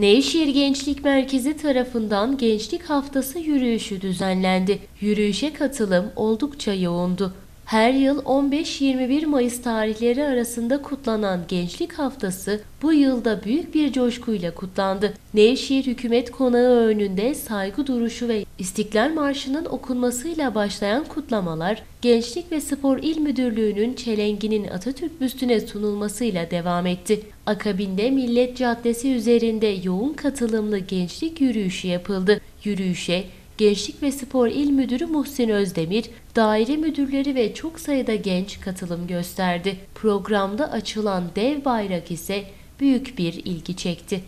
Nevşehir Gençlik Merkezi tarafından Gençlik Haftası yürüyüşü düzenlendi. Yürüyüşe katılım oldukça yoğundu. Her yıl 15-21 Mayıs tarihleri arasında kutlanan Gençlik Haftası bu yılda büyük bir coşkuyla kutlandı. Nevşehir Hükümet Konağı önünde saygı duruşu ve İstiklal Marşı'nın okunmasıyla başlayan kutlamalar, Gençlik ve Spor İl Müdürlüğü'nün çelenginin Atatürk büstüne sunulmasıyla devam etti. Akabinde Millet Caddesi üzerinde yoğun katılımlı gençlik yürüyüşü yapıldı. Yürüyüşe Gençlik ve Spor İl Müdürü Muhsin Özdemir, daire müdürleri ve çok sayıda genç katılım gösterdi. Programda açılan dev bayrak ise büyük bir ilgi çekti.